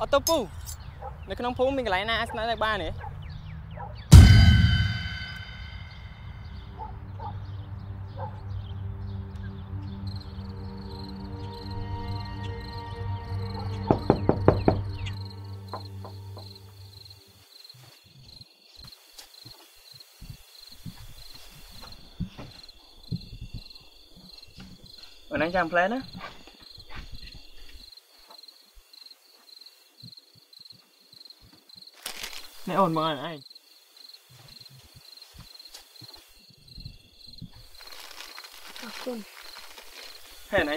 អត់ទៅពូនៅក្នុងភូមិមានកន្លែងណាអាចស្នាក់នៅបានទេអូនឯងចាំផ្លែណា នេះអូនមកឯងអរគុណហើយអូន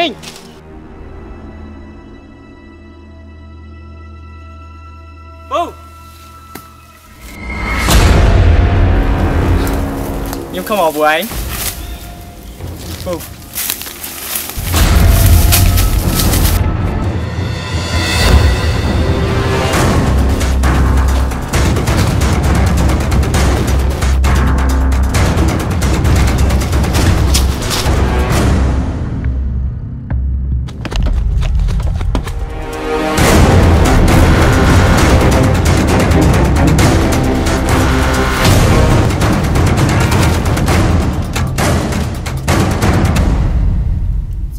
មីងពូខ្ញុំខំមក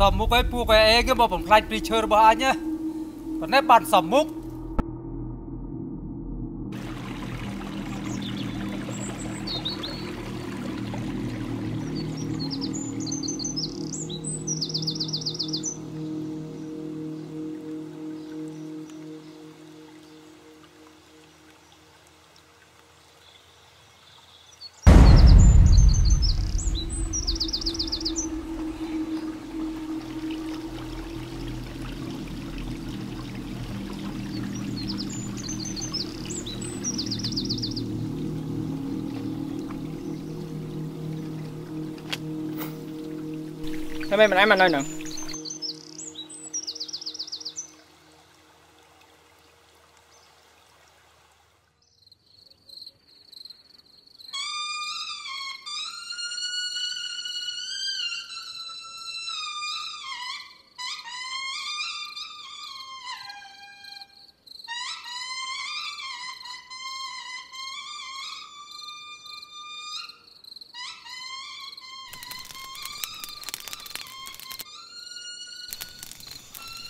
សំមុខឲ្យពួកឯងគេមកបំផ្លាញព្រីឈើរបស់អញណាប៉ុន្តែបានសំមុខហើយមិន ឯងមកនៅហ្នឹ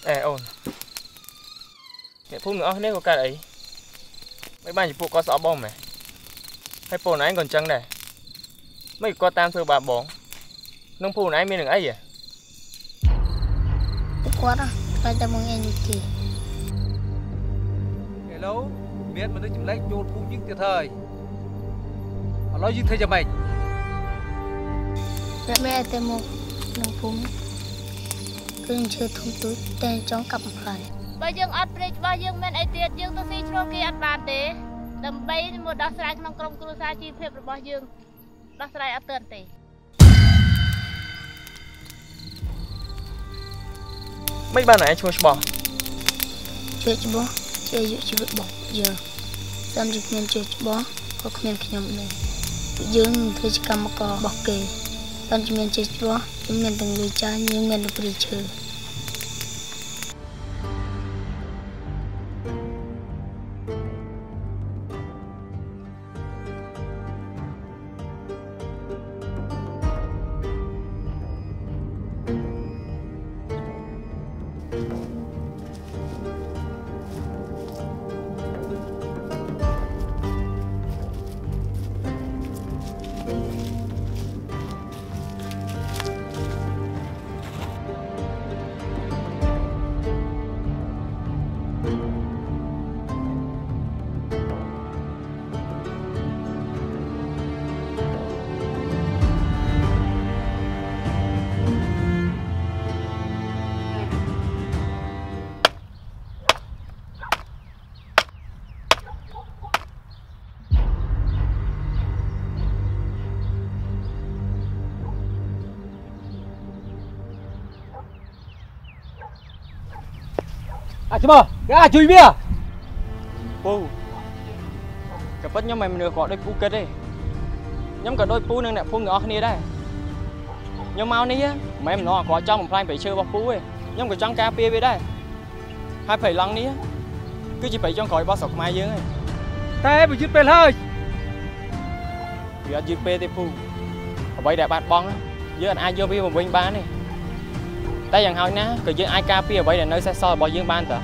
អេអូនអ្នកភូមិទាំងអស់គ្នាក៏កើតអីមិនបានជាពួកគាត់ស្អប់បងមែនហើយពូនឯងក៏អញ្ចឹងដែរមិនគាត់តាមធ្វើបាបបងក្នុងភូមិឯងមាននឹងអីហ៎ពួកគាត់ខ្លាចតែមកញ៉ាំនេះគេឥឡូវមានមនុស្សចម្លែកចូលភូមិយើងទៀតហើយឥឡូវយើងធ្វើយ៉ាងម៉េចតែមែតែមកក្នុងភូមិ គឺឈើធំទូចតែចង់កាប់បំផ្លាញបើយើងអត់ព្រៃច្បាស់យើងមានអីទៀតយើងទៅស៊ីឆ្លោះគេអត់បានទេដើម្បីមកដោះស្រាយក្នុងក្រុមគ្រួសារជីវភាពរបស់យើងដោះស្រាយអត់ទាន់ទេមិនបានឯងឈ្មោះច្បាស់ជឿច្បាស់ជាអាយុជីវិតរបស់យើងតាមជាគ្មានជឿច្បាស់ក៏គ្មានខ្ញុំដែរពួកយើងនឹងធ្វើជាកម្មកររបស់គេតាមជាមានជឿច្បាស់យើងមានទាំងលុយចាយយើងមានទាំងព្រីឈើ អាចមកគេអាចជួយវាពូក៏ពិតខ្ញុំមិនមនុស្សគាត់ដូចពូគិតទេខ្ញុំក៏ដូចពូនិងអ្នកភូមិទាំងអស់គ្នាដែរខ្ញុំមកនេះមិនមែនម្ដងអាក្រក់ចង់បំផ្លាញព្រៃឈើរបស់ពូទេខ្ញុំក៏ចង់ការពារវាដែរហើយព្រៃឡង់នេះគឺជាព្រៃចុងក្រោយរបស់ស្រុកខ្មែរយើងហើយតែបើយឺតពេលហើយវាអត់យឺតពេលទេពូអ្វីដែលបាត់បង់យើងអាចយកវាមកវិញបានទេ តែយ៉ាងហោចណាស់ក៏យើងអាចការពារអ្វីដែលនៅសេសសល់របស់យើងបានតើ